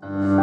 Uh...